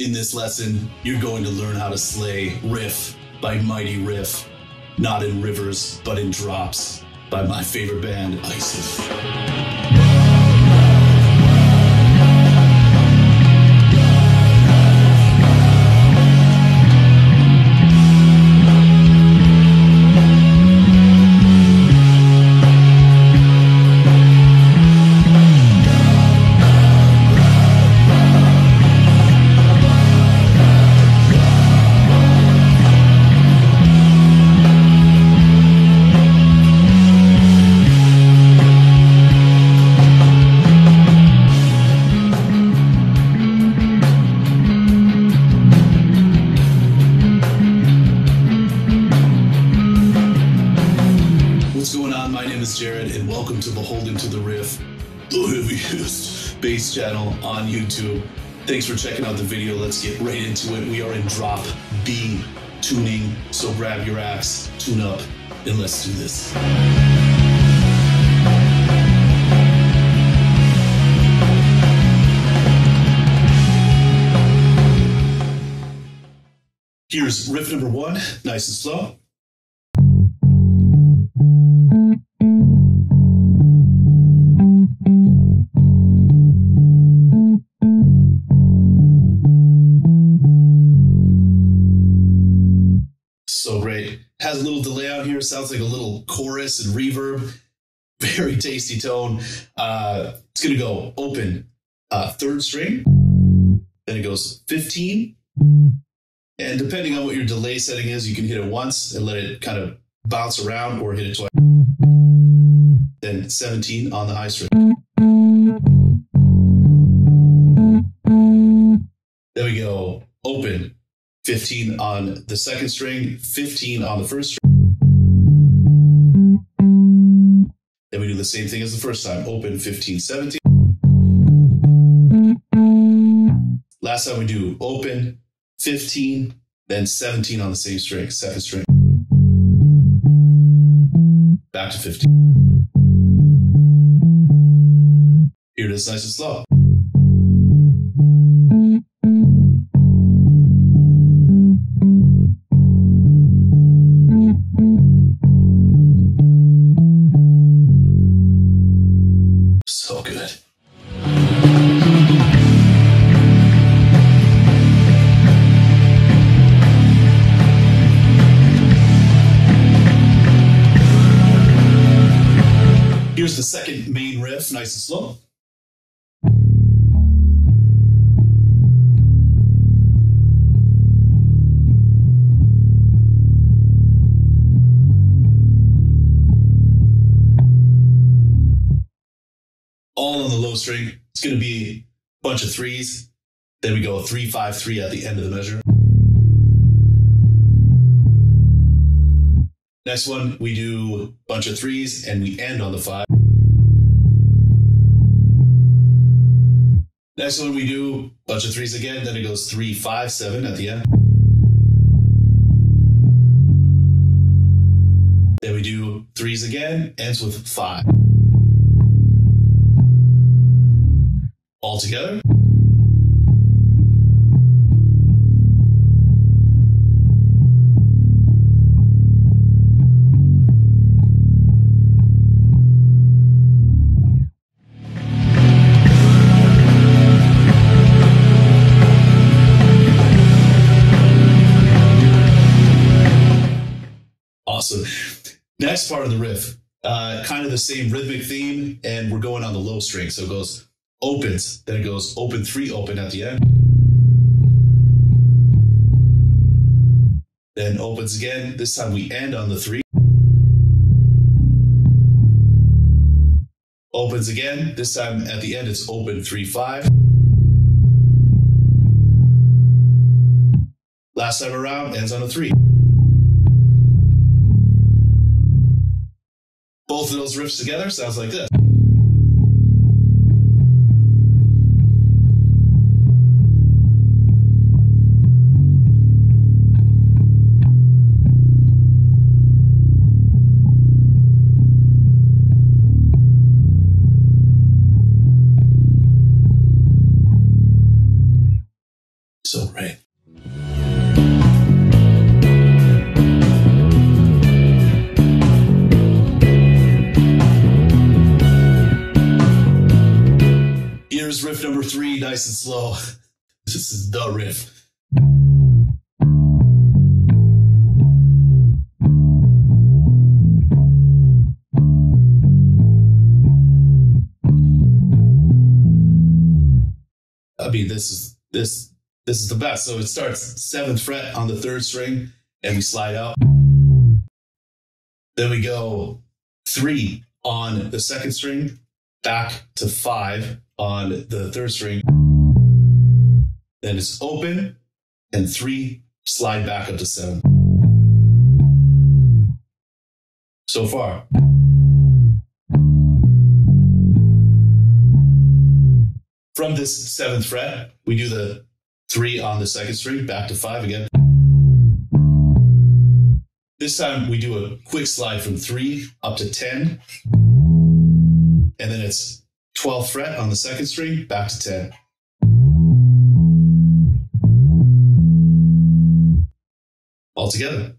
In this lesson, you're going to learn how to slay Riff by Mighty Riff, not in rivers, but in drops, by my favorite band, ISIS. Channel on YouTube. Thanks for checking out the video. Let's get right into it. We are in drop B tuning, so grab your axe, tune up, and let's do this. Here's riff number one, nice and slow. Has a little delay out here. Sounds like a little chorus and reverb. Very tasty tone. Uh, it's going to go open uh, third string. Then it goes 15. And depending on what your delay setting is, you can hit it once and let it kind of bounce around or hit it twice. Then 17 on the high string. 15 on the second string, 15 on the first string. Then we do the same thing as the first time. Open 15, 17. Last time we do open 15, then 17 on the same string, second string. Back to 15. Here it is nice and slow. String. It's going to be a bunch of threes. Then we go three, five, three at the end of the measure. Next one, we do a bunch of threes and we end on the five. Next one, we do a bunch of threes again. Then it goes three, five, seven at the end. Then we do threes again, ends with five. All together. Awesome. Next part of the riff, uh, kind of the same rhythmic theme, and we're going on the low string. So it goes opens, then it goes open three, open at the end. Then opens again. This time we end on the three. Opens again. This time at the end it's open three, five. Last time around ends on a three. Both of those riffs together sounds like this. Nice and slow. This is the riff. I mean, this is this this is the best. So it starts seventh fret on the third string, and we slide out. Then we go three on the second string, back to five on the third string. Then it's open, and three slide back up to seven. So far. From this seventh fret, we do the three on the second string, back to five again. This time we do a quick slide from three up to 10. And then it's 12th fret on the second string, back to 10. All together.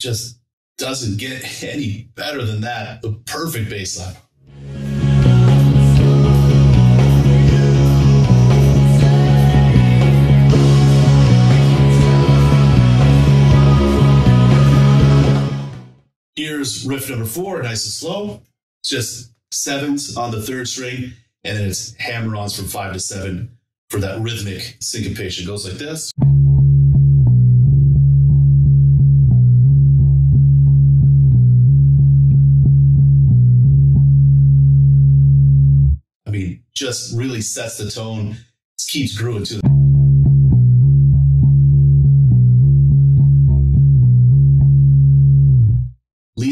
Just doesn't get any better than that. The perfect bass riff number four, nice and slow. It's just sevens on the third string, and then it's hammer ons from five to seven for that rhythmic syncopation. It goes like this. I mean, just really sets the tone, keeps growing to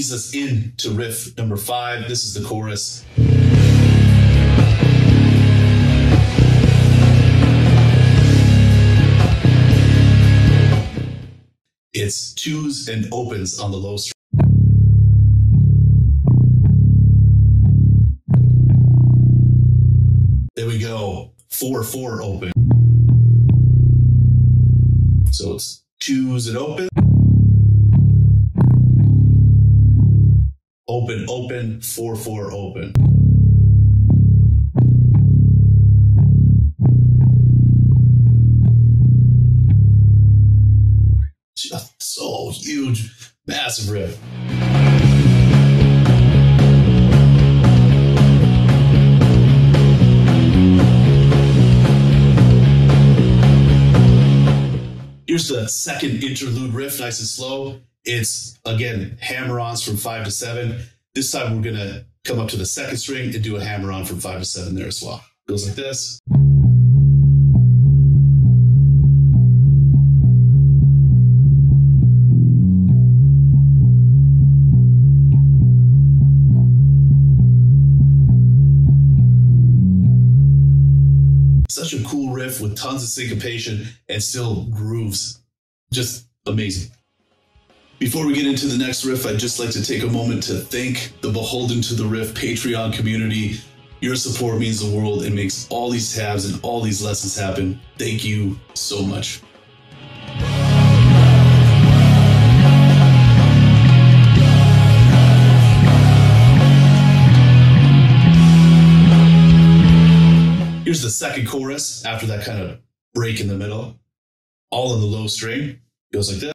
leads us into riff number five. This is the chorus. It's twos and opens on the low string. There we go. Four, four open. So it's twos and open. Open, open, four, four, open. Just so huge, massive riff. Here's the second interlude riff, nice and slow. It's again hammer ons from five to seven. This time we're gonna come up to the second string and do a hammer on from five to seven there as well. Goes like this. Such a cool riff with tons of syncopation and still grooves. Just amazing. Before we get into the next riff, I'd just like to take a moment to thank the Beholden to the Riff Patreon community. Your support means the world and makes all these tabs and all these lessons happen. Thank you so much. Here's the second chorus after that kind of break in the middle, all in the low string. Goes like this.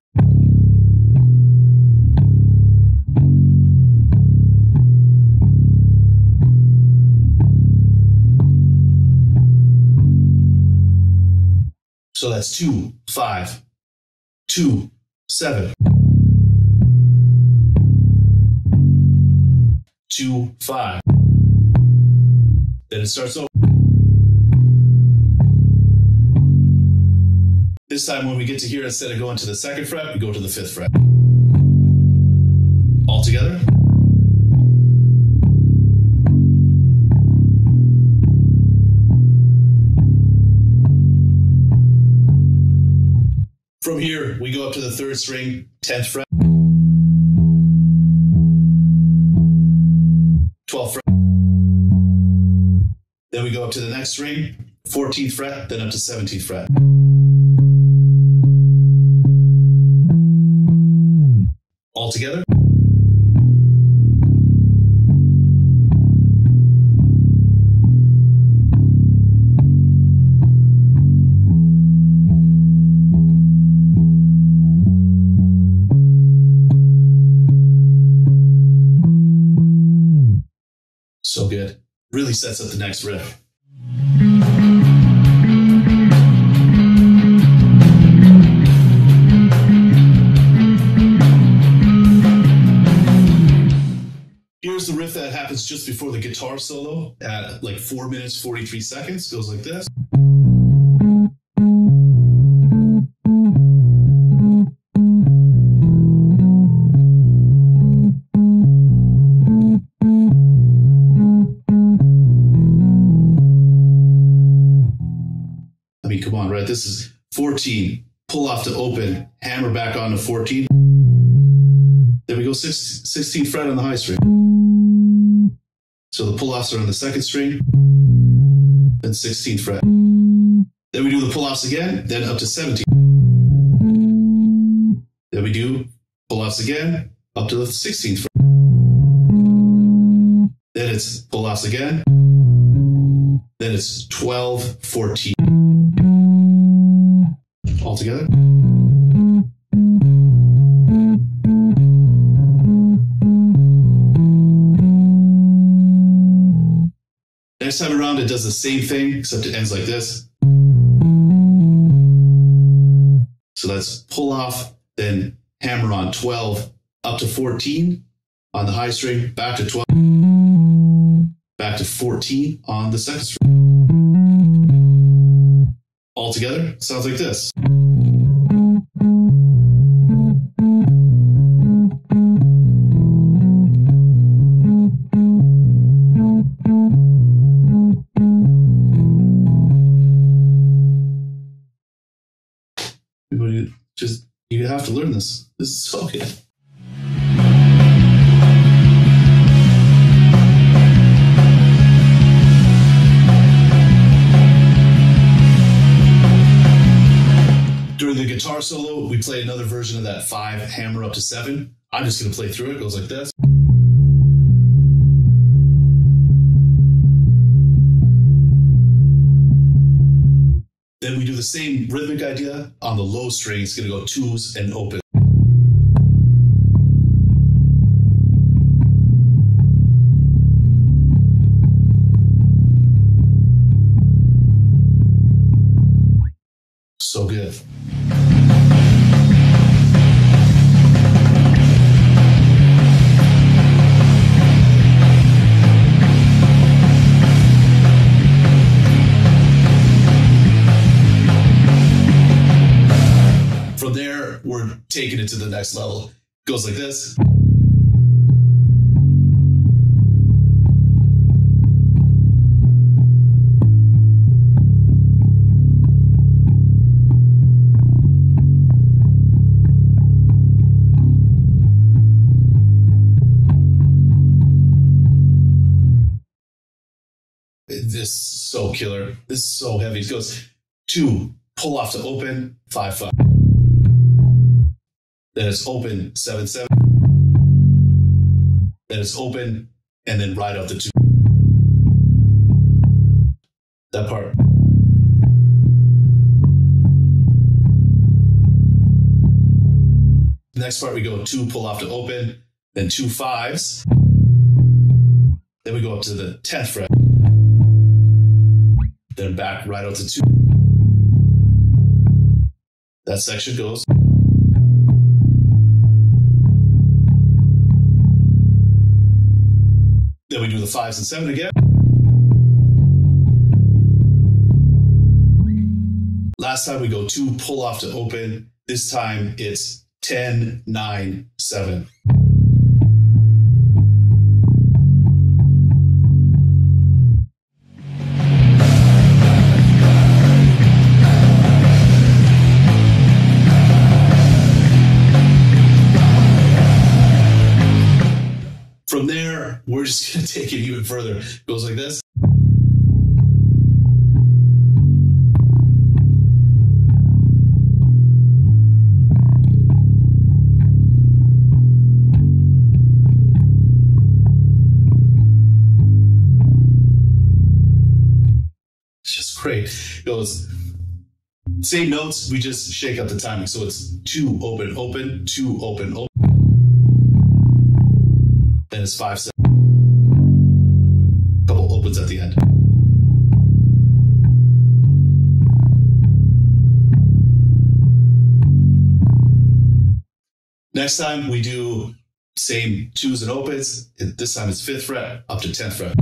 So that's two, five, two, seven. Two, five. Then it starts over. This time, when we get to here, instead of going to the second fret, we go to the fifth fret. All together. From here, we go up to the third string, 10th fret. 12th fret. Then we go up to the next string, 14th fret, then up to 17th fret. All together. So good. Really sets up the next riff. Here's the riff that happens just before the guitar solo at like 4 minutes 43 seconds. Goes like this. Mean, come on, right? This is 14. Pull off to open, hammer back on to 14. Then we go six, 16th fret on the high string. So the pull offs are on the second string, then 16th fret. Then we do the pull offs again, then up to 17. Then we do pull offs again, up to the 16th fret. Then it's pull offs again. Then it's 12, 14. All together. Next time around, it does the same thing, except it ends like this. So let's pull off, then hammer on 12 up to 14 on the high string, back to 12, back to 14 on the second string. All together, sounds like this. Just you have to learn this. This is good. During the guitar solo, we play another version of that five hammer up to seven. I'm just gonna play through it. It goes like this. The same rhythmic idea on the low string. It's gonna go twos and open. We're taking it to the next level. Goes like this. This is so killer. This is so heavy. It goes two, pull off to open, five, five. Then it's open, seven, seven. Then it's open, and then right up the two. That part. Next part, we go two, pull off to open, then two fives. Then we go up to the 10th fret. Then back right out to two. That section goes. Fives and seven again. Last time we go two, pull off to open. This time it's 10, 9, 7. Just going to take it even further. It goes like this. It's just great. It goes same notes, we just shake up the timing. So it's two open, open, two open, open. Then it's five seconds. Couple opens at the end. Next time we do same twos and opens. This time it's fifth fret up to tenth fret.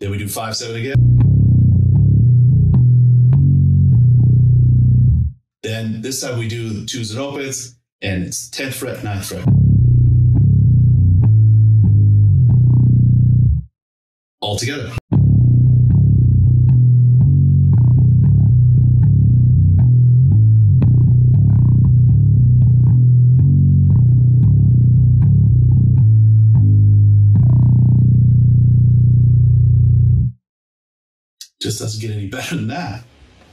Then we do five seven again. Then this time we do the twos and opens, and it's 10th fret, 9th fret. All together. Just doesn't get any better than that.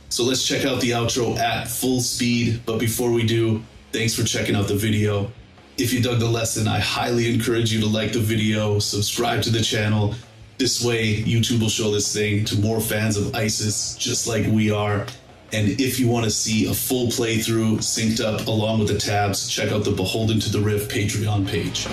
So let's check out the outro at full speed. But before we do, thanks for checking out the video. If you dug the lesson, I highly encourage you to like the video, subscribe to the channel. This way, YouTube will show this thing to more fans of ISIS, just like we are. And if you want to see a full playthrough synced up along with the tabs, check out the Beholden to the Riff Patreon page.